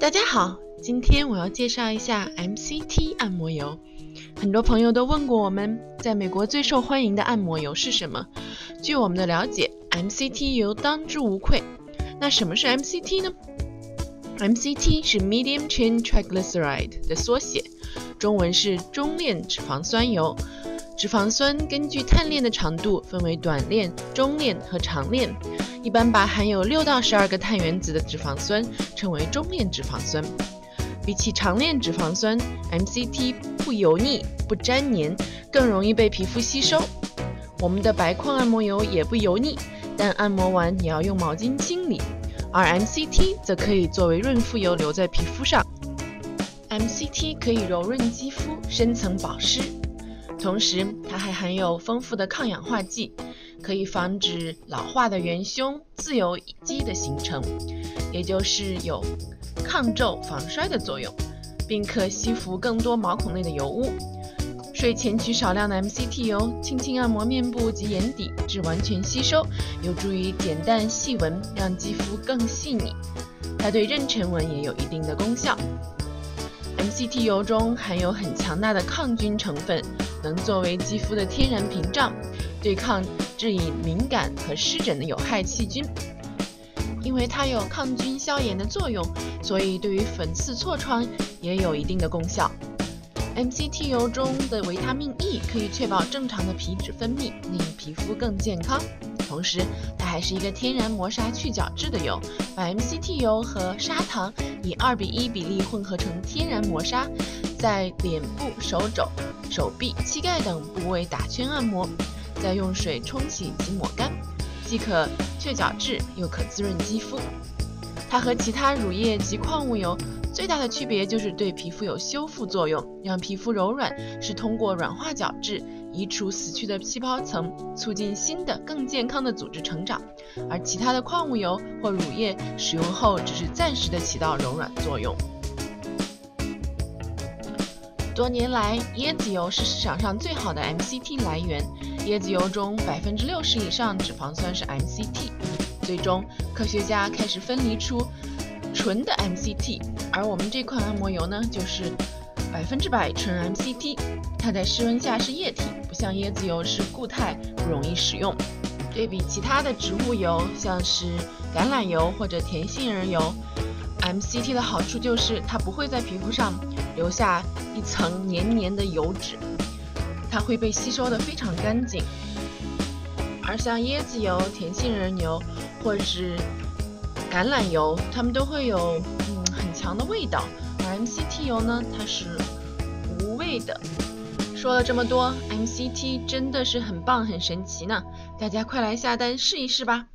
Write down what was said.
大家好，今天我要介绍一下 MCT 按摩油。很多朋友都问过我们，在美国最受欢迎的按摩油是什么？据我们的了解，MCT 油当之无愧。那什么是 MCT 呢？MCT 是 Medium Chain Triglyceride 的缩写，中文是中链脂肪酸油。脂肪酸根据碳链的长度分为短链、中链和长链。一般把含有六到十二个碳原子的脂肪酸称为中链脂肪酸。比起长链脂肪酸，MCT 不油腻、不粘黏，更容易被皮肤吸收。我们的白矿按摩油也不油腻，但按摩完也要用毛巾清理。而 MCT 则可以作为润肤油留在皮肤上。MCT 可以柔润肌肤、深层保湿，同时它还含有丰富的抗氧化剂。可以防止老化的元凶自由基的形成，也就是有抗皱防衰的作用，并可吸附更多毛孔内的油污。睡前取少量的 MCT 油，轻轻按摩面部及眼底至完全吸收，有助于减淡细纹，让肌肤更细腻。它对妊娠纹也有一定的功效。MCT 油中含有很强大的抗菌成分，能作为肌肤的天然屏障，对抗。治以敏感和湿疹的有害细菌，因为它有抗菌消炎的作用，所以对于粉刺痤疮也有一定的功效。MCT 油中的维他命 E 可以确保正常的皮脂分泌，令皮肤更健康。同时，它还是一个天然磨砂去角质的油，把 MCT 油和砂糖以二比一比例混合成天然磨砂，在脸部、手肘、手臂、膝盖等部位打圈按摩。再用水冲洗及抹干，既可去角质，又可滋润肌肤。它和其他乳液及矿物油最大的区别就是对皮肤有修复作用，让皮肤柔软，是通过软化角质，移除死去的细胞层，促进新的更健康的组织成长。而其他的矿物油或乳液使用后，只是暂时的起到柔软作用。多年来，椰子油是市场上最好的 MCT 来源。椰子油中百分之六十以上脂肪酸是 MCT。最终，科学家开始分离出纯的 MCT，而我们这款按摩油呢，就是百分之百纯 MCT。它在室温下是液体，不像椰子油是固态，不容易使用。对比其他的植物油，像是橄榄油或者甜杏仁油，MCT 的好处就是它不会在皮肤上留下。一层黏黏的油脂，它会被吸收的非常干净。而像椰子油、甜杏仁油或者是橄榄油，它们都会有嗯很强的味道。而 MCT 油呢，它是无味的。说了这么多，MCT 真的是很棒、很神奇呢！大家快来下单试一试吧。